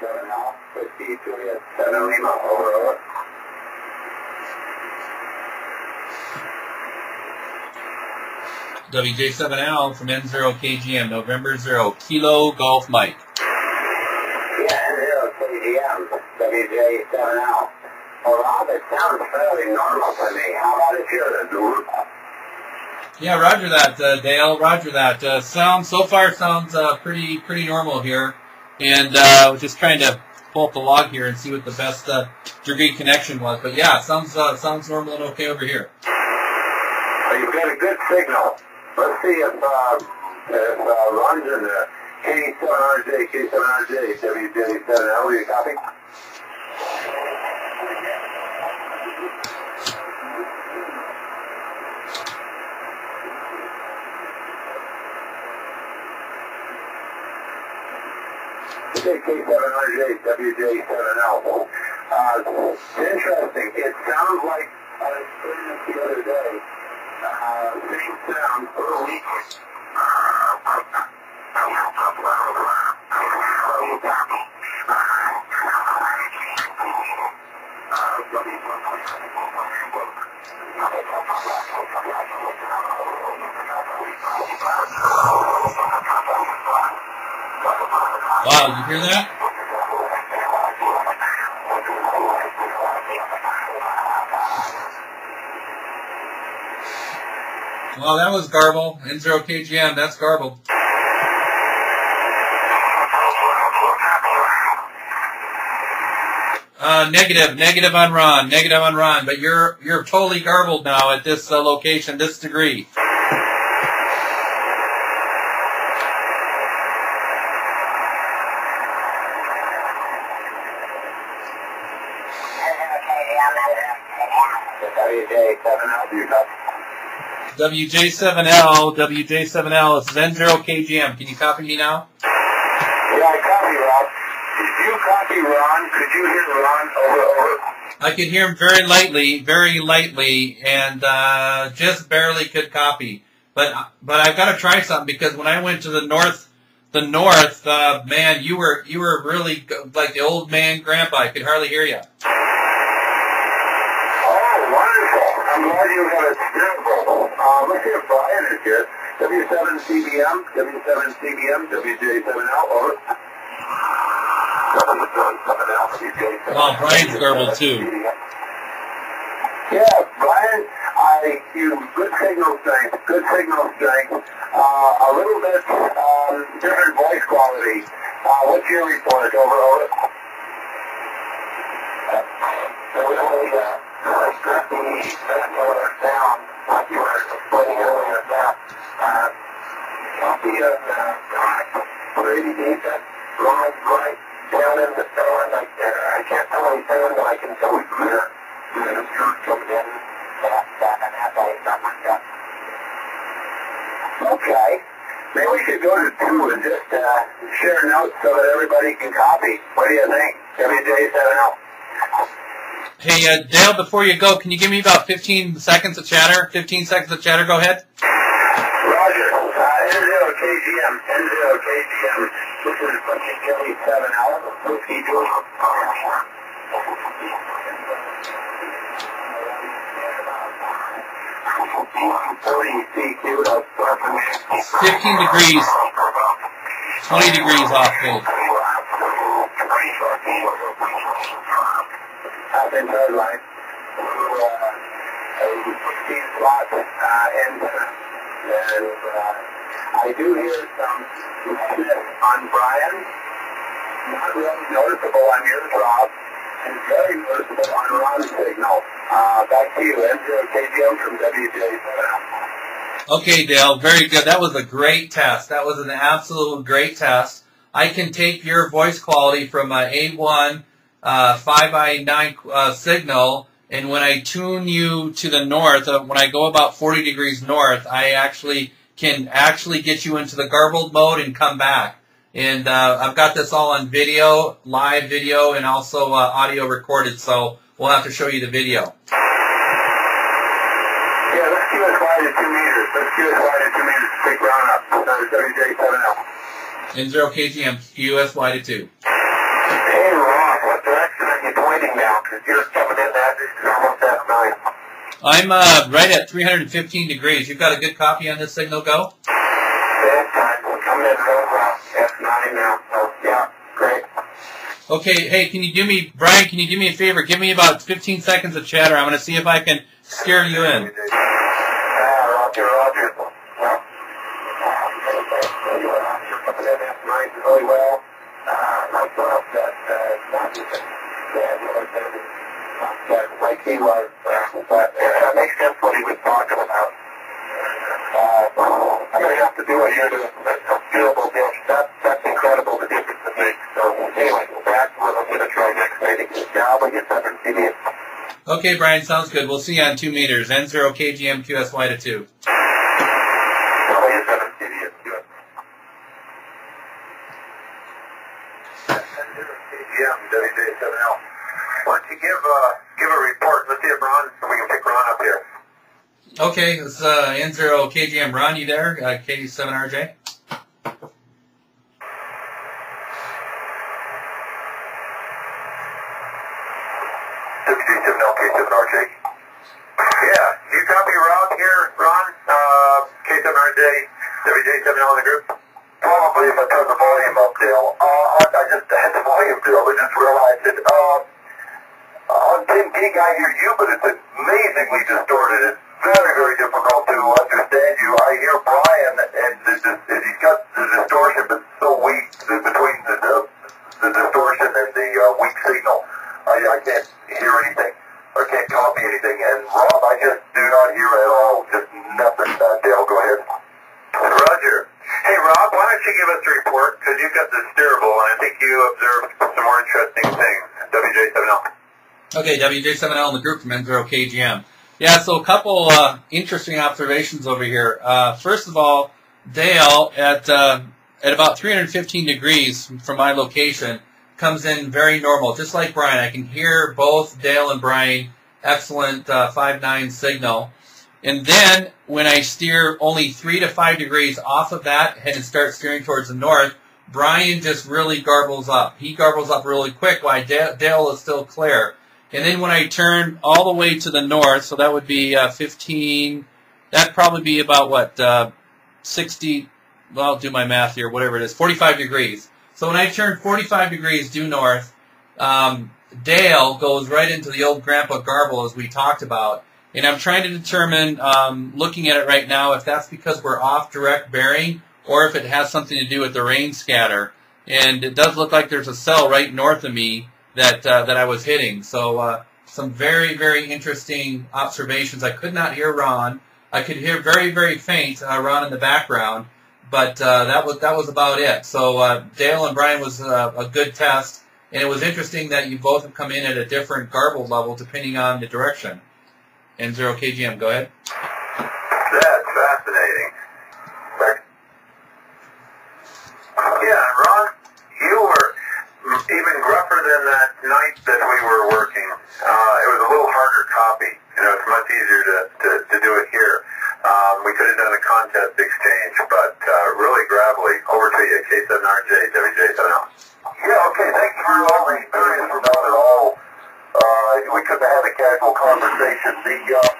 7 Alpha, Whiskey Juliet 7 Lima, over, over. WJ7L from N0KGM, November 0, Kilo Golf Mike. Yeah, N0 KGM, WJ7L. Well, Rob, it sounds fairly normal to me. How about it here, dude? Yeah, roger that, uh, Dale, roger that. Uh, sounds, so far sounds uh, pretty pretty normal here. And uh, just trying to pull up the log here and see what the best uh, degree connection was. But yeah, sounds uh, sounds normal and okay over here. Well, you've got a good signal. Let's see if, uh, if uh, Ron's in there. K7RJ, K7RJ, WJ7L, will you copy? K7RJ, WJ7L. Uh, it's interesting. It sounds like I was putting it the other day. Uh, same sound, a little weak. Wow, you hear that? Well, that was garble. N0KGM, that's garbled. Uh, negative, negative on Ron, negative on Ron, but you're you're totally garbled now at this uh, location, this degree. WJ7L, do you copy? WJ7L, WJ7L, this is N0KGM. Can you copy me now? Yeah, I copy, Rob. Did you copy Ron? Could you hear Ron? Over, over. I could hear him very lightly, very lightly, and uh, just barely could copy. But but I've got to try something because when I went to the north, the north, uh, man, you were you were really like the old man grandpa. I could hardly hear you. Oh, wonderful. I'm glad you got it stable. Let's see Brian is here. W7CBM, W7CBM, WJ7L, over. W7L, WJ7L. Brian's garbled too. Yeah, Brian, I you good signal strength, good signal strength. Uh, a little bit um, different voice quality. Uh, what's your report? Over, over. There was only uh, like 50 millimeter sound, like you were explaining earlier about uh, copy of uh, pretty decent. Ron's right down in the store, like there. I can't tell anything, but I can tell he's clear. And it's coming in fast, back something like that. Okay. Maybe we should go to two and just uh, share notes so that everybody can copy. What do you think? WJ7L. Hey, uh, Dale, before you go, can you give me about 15 seconds of chatter? 15 seconds of chatter. Go ahead. Roger. Uh, N0 KGM. N0 KGM. This is Whiskey Kelly 7L. Whiskey Julie. 40 CQ. That's perfect. 15 degrees, 20 degrees off third line. Uh, a 16 slot uh, and, and uh, I do hear some on Brian. Not really noticeable on yours, Rob. Very noticeable on signal. Back to you, N0 KGM from WJ7. Okay, Dale, very good. That was a great test. That was an absolute great test. I can take your voice quality from a A1 uh, 5i9 uh, signal, and when I tune you to the north, uh, when I go about 40 degrees north, I actually can actually get you into the garbled mode and come back. And uh, I've got this all on video, live video, and also uh, audio recorded, so we'll have to show you the video. Yeah, let's keep it quiet at 2 meters. Let's keep it quiet at 2 meters to take Ron up. That is WJ7L. N0KGM, QSY to 2. Yeah, now, because you're coming in at almost F9. I'm uh, right at 315 degrees. You've got a good copy on this signal, go? Bad time. We're coming in real well. F9 now. So, yeah, great. Okay, hey, can you do me, Brian, can you do me a favor? Give me about 15 seconds of chatter. I'm going to see if I can scare you in. Roger, Roger. Well, you're coming in F9 really well. I'm gonna have to do it here to a steerable dish. That, that's incredible, the difference it makes. So anyway, that's what I'm gonna try next meeting. Yeah, I'll get seven CDs. Okay, Brian, sounds good. We'll see you on 2 meters. N0 KGM QSY to 2. I'll get seven CDs. Yeah, WJ7L. Why don't give uh give a report? Let's see if we pick Ron up here. Okay, it's uh, N0 KGM. Ron, you there? Uh, K7RJ? WJ7L, K7RJ. Yeah, you copy Rob here, Ron? Uh, K7RJ, WJ7L in the group. Probably if I turn the volume up, Dale. Uh, I, I just had the volume too. I just realized it. Uh, on 10 gig, I hear you, but it's amazingly distorted. It's very, very difficult to understand you. I hear Brian, and the, the, he's got the distortion, but so weak between the, the, the distortion and the uh, weak signal. I, I can't hear anything. I can't copy anything. And Rob, I just do not hear at all. Just nothing. Uh, Dale, go ahead. Roger. Hey, Rob, why don't you give us a report? Because you've got the steerable, and I think you observed some more interesting things. WJ7L. Okay, WJ7L in the group from N0 KGM. Yeah, so a couple uh, interesting observations over here. Uh, first of all, Dale at uh, at about 315 degrees from my location comes in very normal, just like Brian. I can hear both Dale and Brian. Excellent uh, 5.9 signal. And then when I steer only three to five degrees off of that and start steering towards the north, Brian just really garbles up. He garbles up really quick while Dale, Dale is still clear. And then when I turn all the way to the north, so that would be uh, 15, that'd probably be about what, uh, 60, well, I'll do my math here, whatever it is, 45 degrees. So when I turn 45 degrees due north, um, Dale goes right into the old Grandpa Garble as we talked about. And I'm trying to determine, um, looking at it right now, if that's because we're off direct bearing or if it has something to do with the rain scatter. And it does look like there's a cell right north of me that uh, that I was hitting. So uh, some very very interesting observations. I could not hear Ron. I could hear very very faint uh, Ron in the background, but uh, that was that was about it. So uh, Dale and Brian was uh, a good test, and it was interesting that you both have come in at a different garbled level depending on the direction. N zero kgm, go ahead. That's fascinating. Yeah, Ron, you were even gruffer than that night that we were working. Uh, it was a little harder copy. You know, it's much easier to, to, to do it here. Um, we could have done a contest the uh,